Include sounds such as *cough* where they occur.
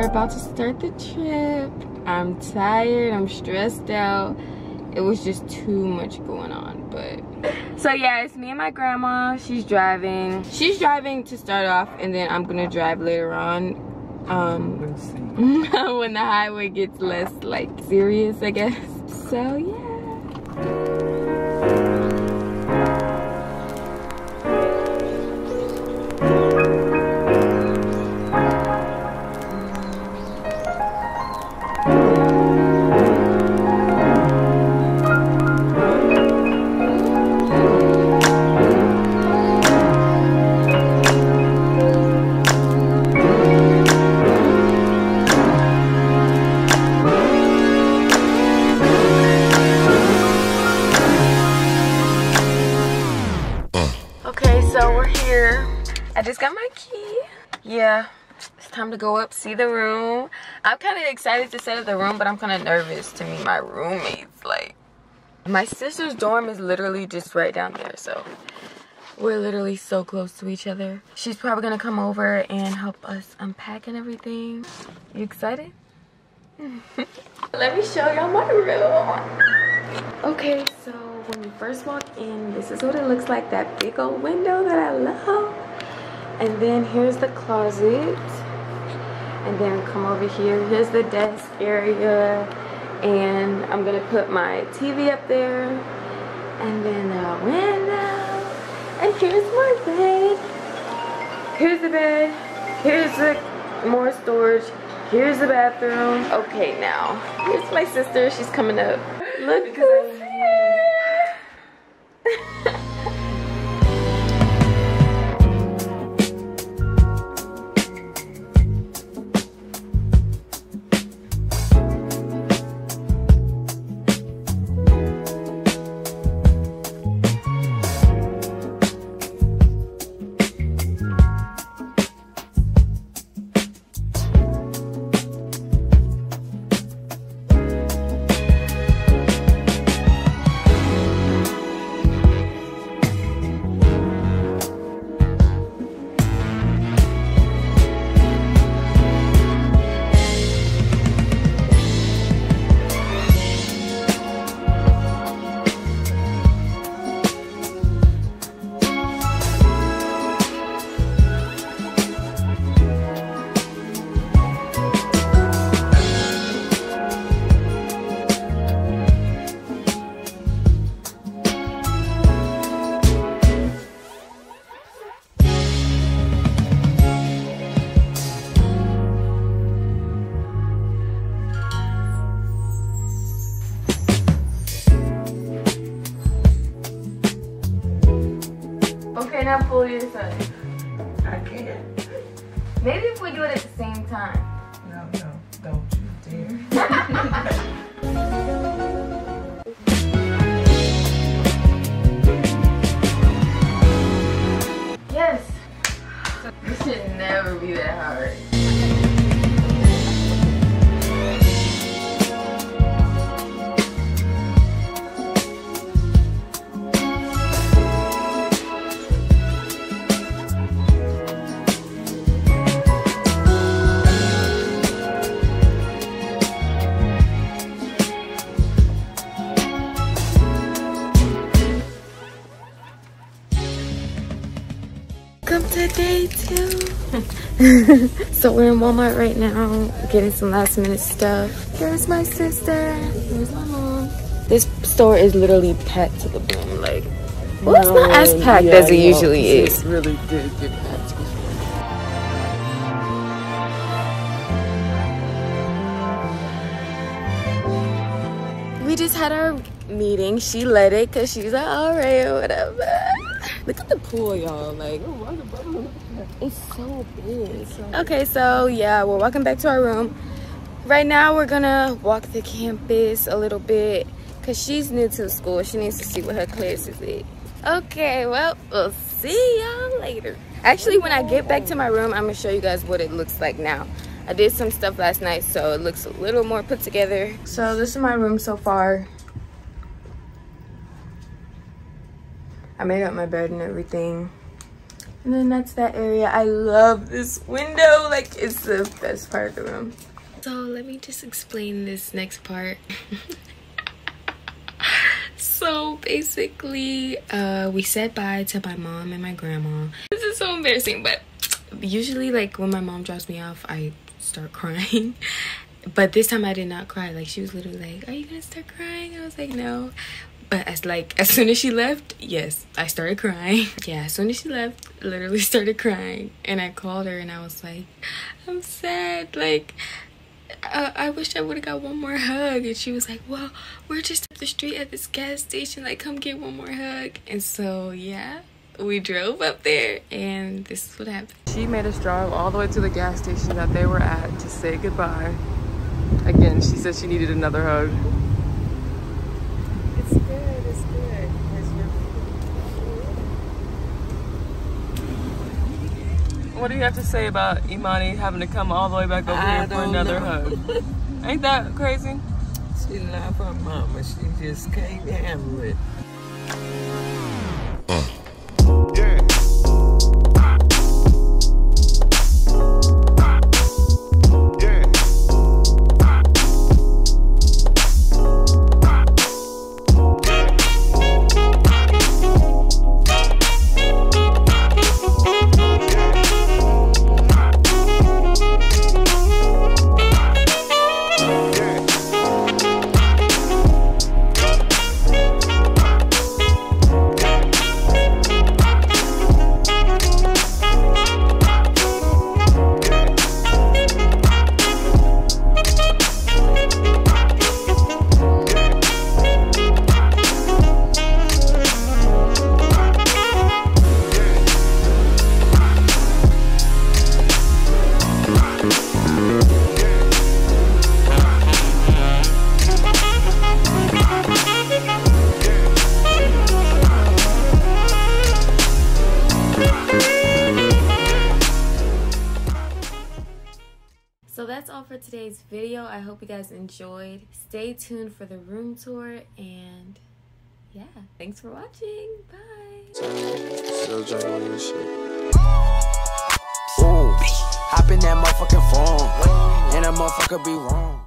about to start the trip. I'm tired, I'm stressed out. It was just too much going on, but. So yeah, it's me and my grandma. She's driving. She's driving to start off and then I'm gonna drive later on. Um, *laughs* when the highway gets less like serious, I guess. So yeah. Just got my key. Yeah, it's time to go up, see the room. I'm kind of excited to set up the room, but I'm kind of nervous to meet my roommates. Like, my sister's dorm is literally just right down there, so we're literally so close to each other. She's probably gonna come over and help us unpack and everything. You excited? *laughs* Let me show y'all my room. Okay, so when we first walk in, this is what it looks like. That big old window that I love. And then here's the closet. And then come over here. Here's the desk area. And I'm gonna put my TV up there. And then the window. And here's my bed. Here's the bed. Here's the more storage. Here's the bathroom. Okay, now here's my sister. She's coming up. Look who's Okay, now pull your side. I can't. Maybe if we do it at the same time. No, no, don't you dare. *laughs* Welcome to day two. *laughs* so we're in Walmart right now, getting some last minute stuff. Here's my sister. Here's my mom. This store is literally packed to the brim. Like, well, it's not as packed as it usually is. really did get packed. We just had our meeting. She led it because she's like, all right, whatever. Look at the pool, y'all. Like, oh, it's so big. Okay, so yeah, we're walking back to our room. Right now, we're gonna walk the campus a little bit because she's new to school. She needs to see what her class is. Okay, well, we'll see y'all later. Actually, when I get back to my room, I'm gonna show you guys what it looks like now. I did some stuff last night, so it looks a little more put together. So this is my room so far. I made up my bed and everything. And then that's that area. I love this window. Like, it's the best part of the room. So let me just explain this next part. *laughs* so basically, uh, we said bye to my mom and my grandma. This is so embarrassing, but usually like when my mom drops me off, I start *laughs* crying. But this time I did not cry. Like she was literally like, "Are you gonna start crying?" I was like, "No." But as like as soon as she left, yes, I started crying. *laughs* Yeah, as soon as she left, literally *laughs* started crying, and I called her and I was like, "I'm sad." Like. Uh, I wish I would have got one more hug. And she was like, Well, we're just up the street at this gas station. Like, come get one more hug. And so, yeah, we drove up there, and this is what happened. She made us drive all the way to the gas station that they were at to say goodbye. Again, she said she needed another hug. It's good. What do you have to say about Imani having to come all the way back over I here for another know. hug? *laughs* Ain't that crazy? She love her mama. She just can't handle it. So for today's video. I hope you guys enjoyed. Stay tuned for the room tour and yeah, thanks for watching. Bye. Still juggling this shit. Ooh, hop in that motherfucking phone, and a motherfucker be wrong.